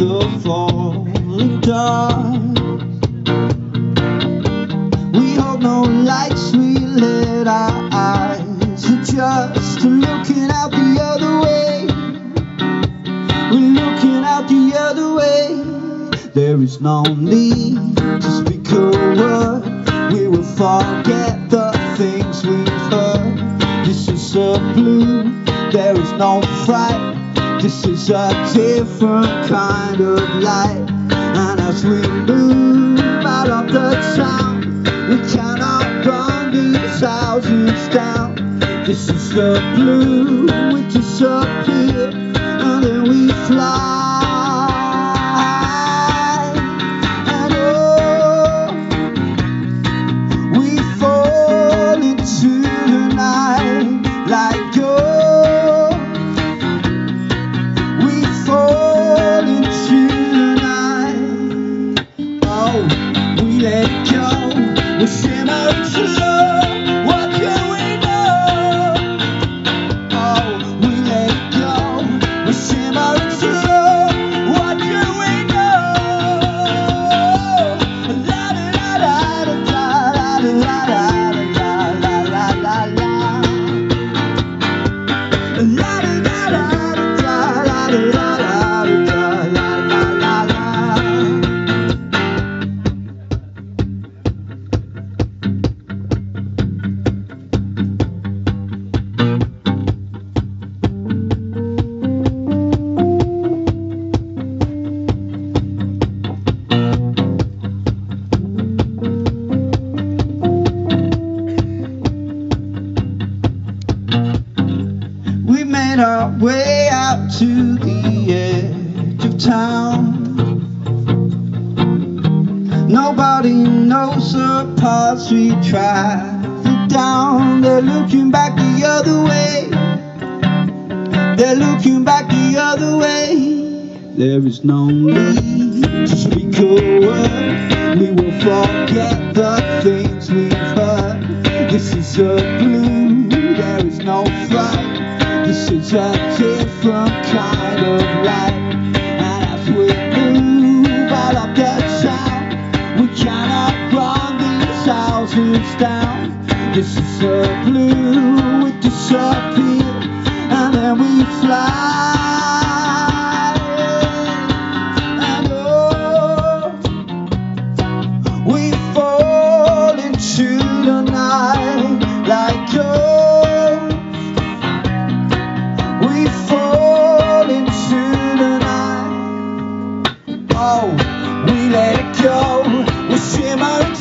the falling dark. We hold no lights, we let our eyes adjust to looking out the other way. We're looking out the other way. There is no need to speak a word. We will forget the things we've heard. This is a blue, there is no fright. This is a different kind of light. And as we move out of the town, we cannot run these houses down. This is the blue, we disappear, Made our way out to the edge of town. Nobody knows the paths we travel down. They're looking back the other way. They're looking back the other way. There is no need to speak a word. We will forget the things we've heard. This is a blue, there is no is a different kind of light. And as we move out of the town, we cannot run these houses down. This is a blue, we disappear, and then we fly. know we let it go, we shimmer and